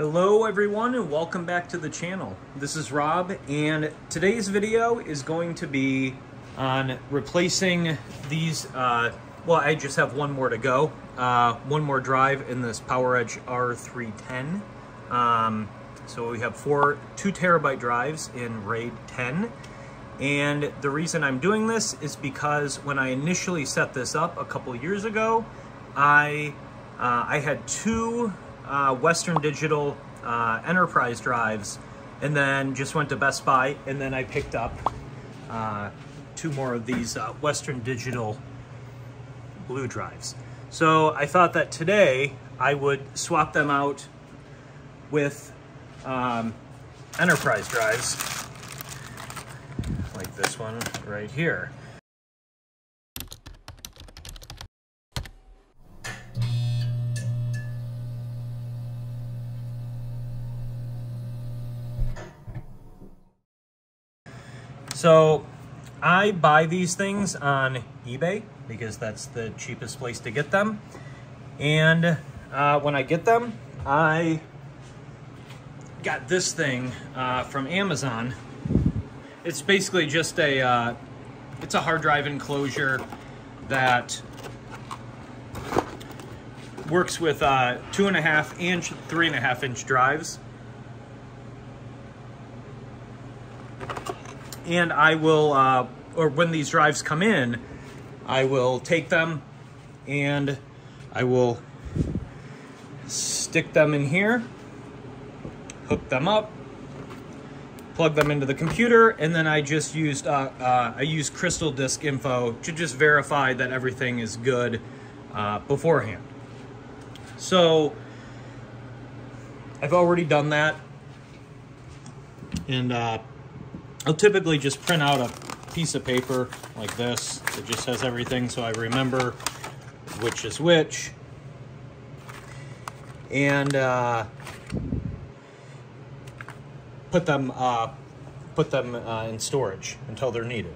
Hello everyone and welcome back to the channel. This is Rob and today's video is going to be on replacing these, uh, well I just have one more to go, uh, one more drive in this PowerEdge R310. Um, so we have four two terabyte drives in RAID 10 and the reason I'm doing this is because when I initially set this up a couple years ago, I, uh, I had two uh, Western Digital uh, enterprise drives and then just went to Best Buy and then I picked up uh, two more of these uh, Western Digital blue drives. So I thought that today I would swap them out with um, enterprise drives like this one right here. So I buy these things on eBay because that's the cheapest place to get them. And uh, when I get them, I got this thing uh, from Amazon. It's basically just a, uh, it's a hard drive enclosure that works with uh, two and a half inch, three and a half inch drives. And I will, uh, or when these drives come in, I will take them and I will stick them in here, hook them up, plug them into the computer, and then I just used, uh, uh, I used Crystal Disk Info to just verify that everything is good uh, beforehand. So I've already done that. And uh, I'll typically just print out a piece of paper like this that just has everything so I remember which is which. And uh, put them uh, put them uh, in storage until they're needed.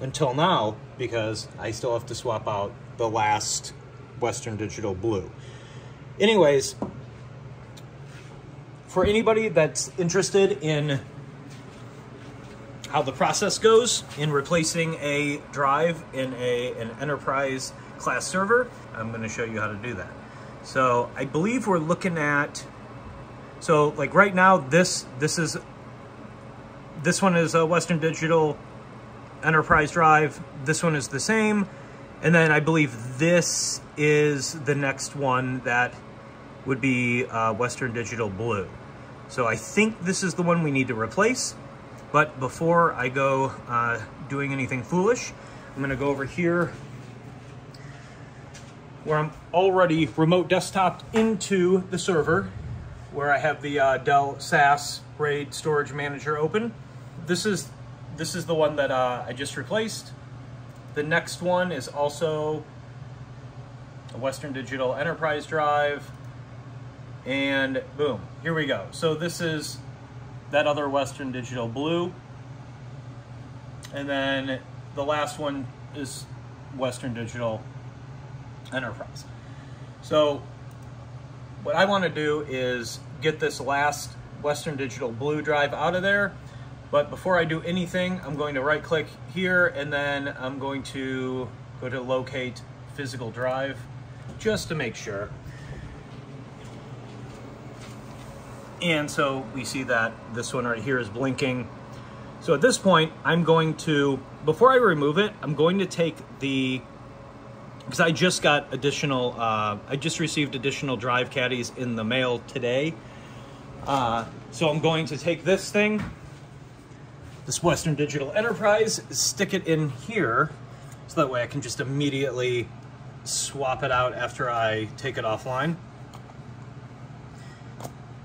Until now, because I still have to swap out the last Western Digital Blue. Anyways, for anybody that's interested in how the process goes in replacing a drive in a, an enterprise class server. I'm going to show you how to do that. So I believe we're looking at, so like right now, this, this is, this one is a Western Digital enterprise drive. This one is the same. And then I believe this is the next one that would be uh, Western Digital Blue. So I think this is the one we need to replace. But before I go uh, doing anything foolish, I'm gonna go over here where I'm already remote desktop into the server where I have the uh, Dell SAS RAID Storage Manager open. This is, this is the one that uh, I just replaced. The next one is also a Western Digital Enterprise drive. And boom, here we go. So this is that other Western Digital Blue. And then the last one is Western Digital Enterprise. So what I want to do is get this last Western Digital Blue drive out of there. But before I do anything, I'm going to right click here and then I'm going to go to locate physical drive just to make sure. And so we see that this one right here is blinking. So at this point, I'm going to, before I remove it, I'm going to take the, because I just got additional, uh, I just received additional drive caddies in the mail today. Uh, so I'm going to take this thing, this Western Digital Enterprise, stick it in here, so that way I can just immediately swap it out after I take it offline.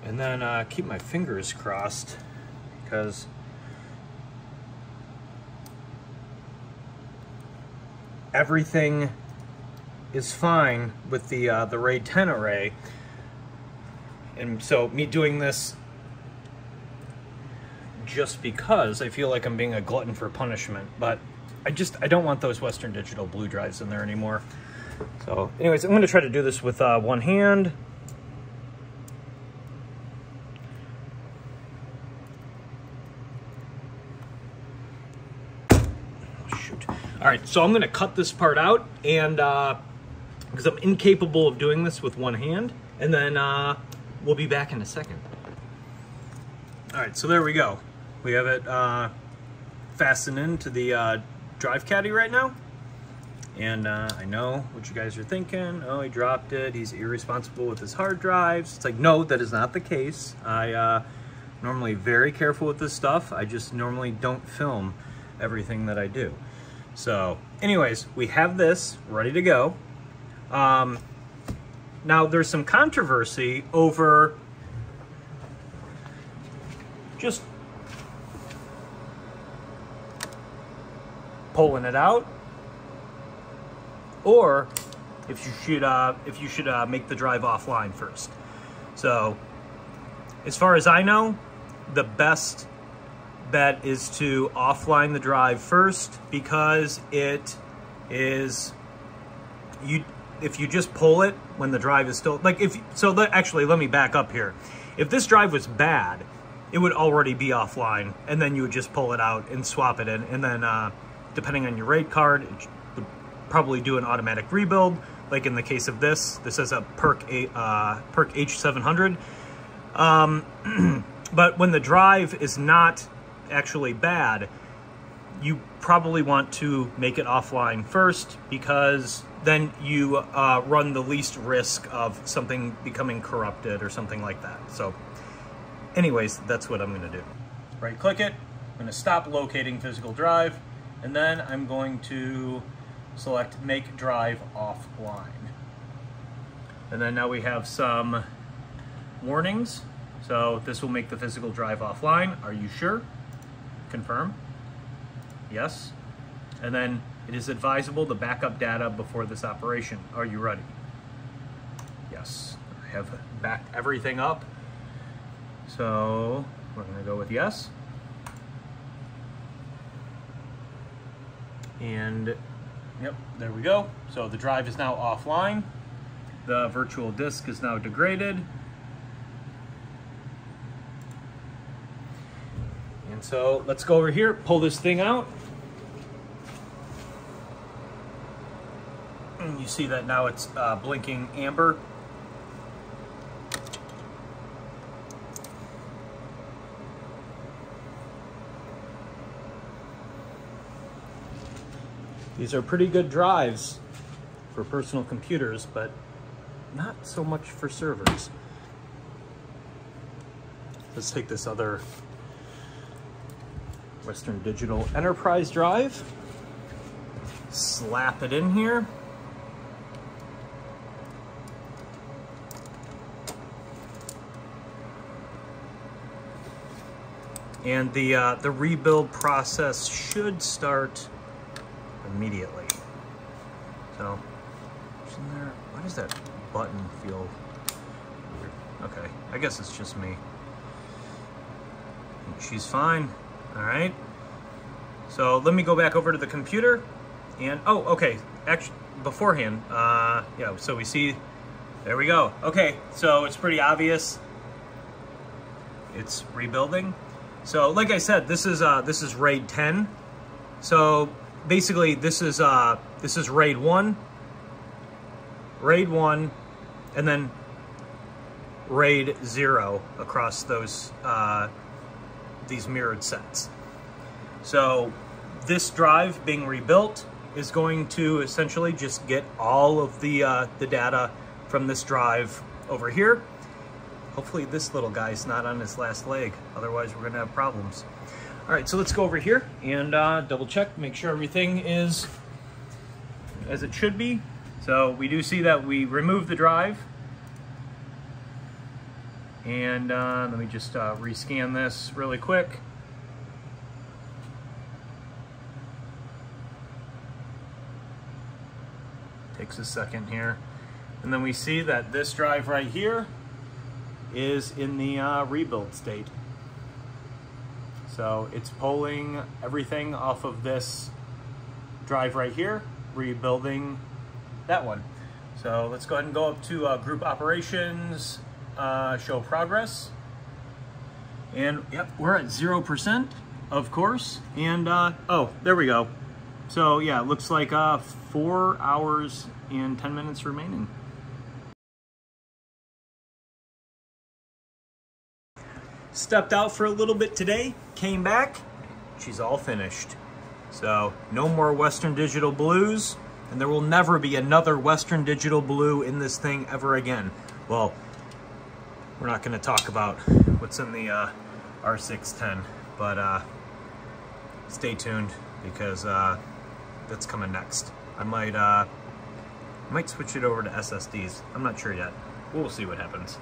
And then uh, keep my fingers crossed because everything is fine with the uh, the RAID 10 array. And so me doing this just because I feel like I'm being a glutton for punishment, but I just, I don't want those Western Digital blue drives in there anymore. So anyways, I'm gonna try to do this with uh, one hand. All right, so I'm gonna cut this part out and uh, because I'm incapable of doing this with one hand, and then uh, we'll be back in a second. All right, so there we go. We have it uh, fastened into the uh, drive caddy right now. And uh, I know what you guys are thinking. Oh, he dropped it. He's irresponsible with his hard drives. It's like, no, that is not the case. I uh, normally very careful with this stuff. I just normally don't film everything that I do. So anyways, we have this ready to go. Um, now there's some controversy over just pulling it out or if you should uh, if you should uh, make the drive offline first. So as far as I know, the best bet is to offline the drive first because it is you if you just pull it when the drive is still like if so let, actually let me back up here if this drive was bad it would already be offline and then you would just pull it out and swap it in and then uh, depending on your RAID card probably do an automatic rebuild, like in the case of this. This is a PERC, uh, PERC H700. Um, but when the drive is not actually bad, you probably want to make it offline first because then you uh, run the least risk of something becoming corrupted or something like that. So anyways, that's what I'm gonna do. Right click it, I'm gonna stop locating physical drive, and then I'm going to select make drive offline. And then now we have some warnings. So this will make the physical drive offline. Are you sure? Confirm. Yes. And then it is advisable to back up data before this operation. Are you ready? Yes. I have backed everything up. So we're going to go with yes. And Yep, there we go. So the drive is now offline. The virtual disk is now degraded. And so let's go over here, pull this thing out. And you see that now it's uh, blinking amber. These are pretty good drives for personal computers, but not so much for servers. Let's take this other Western Digital Enterprise drive, slap it in here. And the, uh, the rebuild process should start immediately. So, there, why does that button feel weird? Okay, I guess it's just me. She's fine, all right? So let me go back over to the computer and, oh, okay, actually, beforehand, uh, yeah, so we see, there we go. Okay, so it's pretty obvious. It's rebuilding. So like I said, this is, uh, this is RAID 10. So basically this is uh, this is RAID 1, RAID 1, and then RAID 0 across those uh, these mirrored sets. So this drive being rebuilt is going to essentially just get all of the, uh, the data from this drive over here. Hopefully this little guy's not on his last leg, otherwise we're gonna have problems. All right, so let's go over here and uh, double check, make sure everything is as it should be. So we do see that we removed the drive. And uh, let me just uh, rescan this really quick. Takes a second here. And then we see that this drive right here is in the uh, rebuild state. So it's pulling everything off of this drive right here, rebuilding that one. So let's go ahead and go up to uh, group operations, uh, show progress. And yep, we're at 0%, of course. And uh, oh, there we go. So yeah, it looks like uh, four hours and 10 minutes remaining. Stepped out for a little bit today, came back, she's all finished. So no more Western Digital Blues, and there will never be another Western Digital Blue in this thing ever again. Well, we're not gonna talk about what's in the uh, R610, but uh, stay tuned because uh, that's coming next. I might, uh, I might switch it over to SSDs. I'm not sure yet. We'll see what happens.